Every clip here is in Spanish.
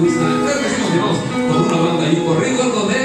con una banda y un corrido donde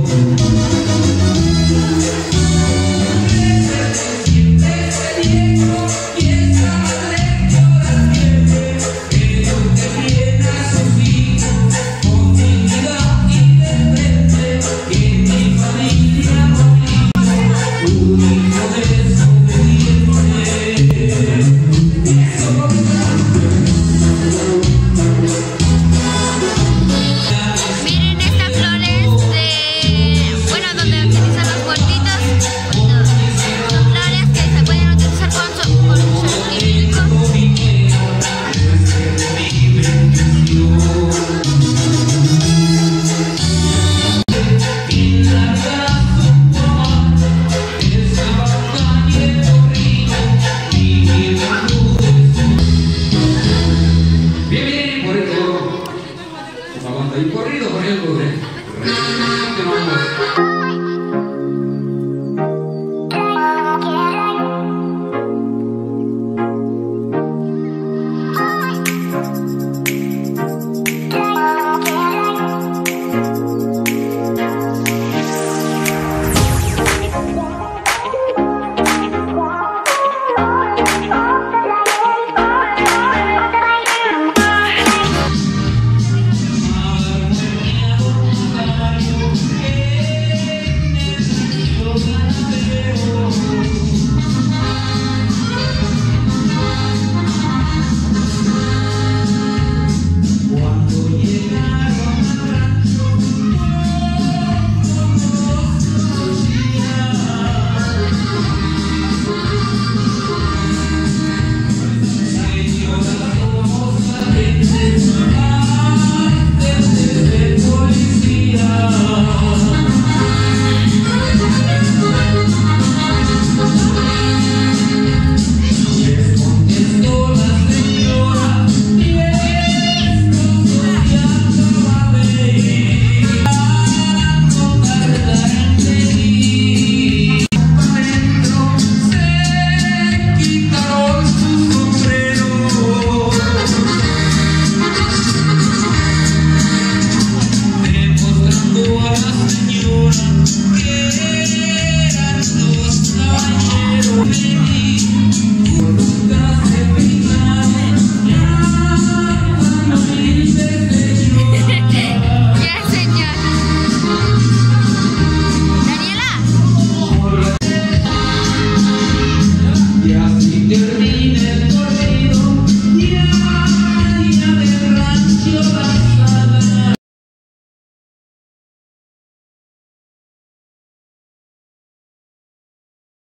Música cuando hay corrido, por ejemplo, Quiera los caballero venir.